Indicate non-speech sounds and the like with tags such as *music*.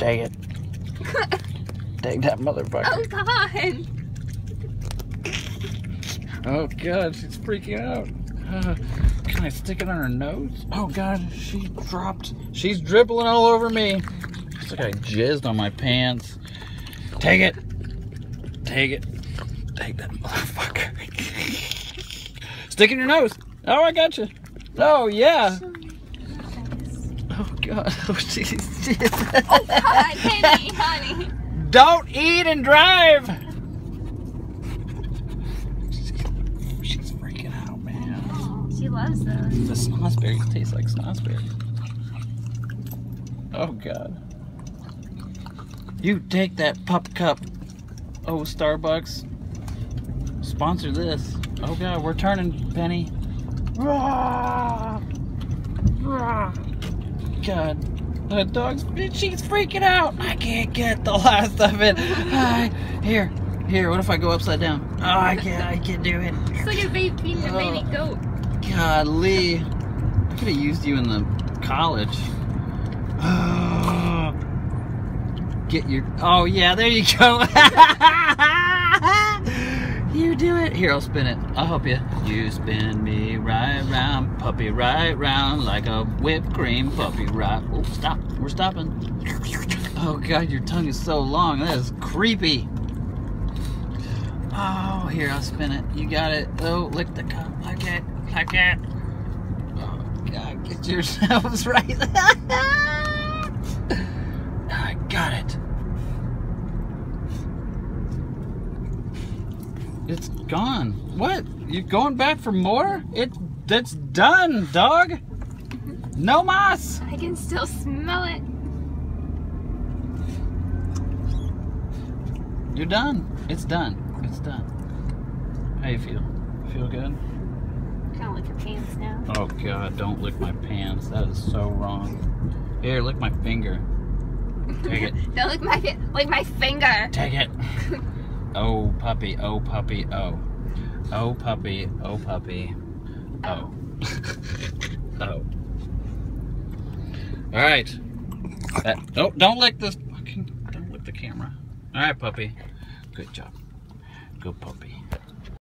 Take it. *laughs* Take that motherfucker. Oh God. Oh god, she's freaking out. Uh, *sighs* can I stick it on her nose? Oh god, she dropped. She's dribbling all over me. Looks like I jizzed on my pants. Take it. Take it. Take that motherfucker. *laughs* stick it in your nose. Oh, I got you. Oh yeah. Oh god. Oh jeez. Oh God, Penny, honey. Don't eat and drive. She's freaking out, man. She loves those. The snozzberries taste like snozzberries. Oh god. You take that pup cup. Oh, Starbucks. Sponsor this. Oh god, we're turning, Penny. Rah! Rah! God. The dog's bitch. she's freaking out. I can't get the last of it. Ah, here, here, what if I go upside down? Oh, I can't I can't do it. It's like a baby a baby goat. Golly. I could have used you in the college. *sighs* Get your. Oh, yeah, there you go. *laughs* you do it. Here, I'll spin it. I'll help you. You spin me right round, puppy right round, like a whipped cream puppy right. Oh, stop. We're stopping. Oh, God, your tongue is so long. That is creepy. Oh, here, I'll spin it. You got it. Oh, lick the cup. Lick it. Lick it. Oh, God, get yourselves *laughs* right. *laughs* I got it. It's gone. What? You going back for more? It that's done, dog. No mas. I can still smell it. You're done. It's done. It's done. How you feel? Feel good? Kind of like your pants now. Oh god, don't lick my pants. That is so wrong. Here, lick my finger. Take it. *laughs* Don't lick my like my finger. Take it. *laughs* Oh puppy, oh puppy, oh. Oh puppy, oh puppy. Oh. oh. Alright. *laughs* That, oh, uh, don't lick this fucking don't lick the camera. Alright, puppy. Good job. Good puppy.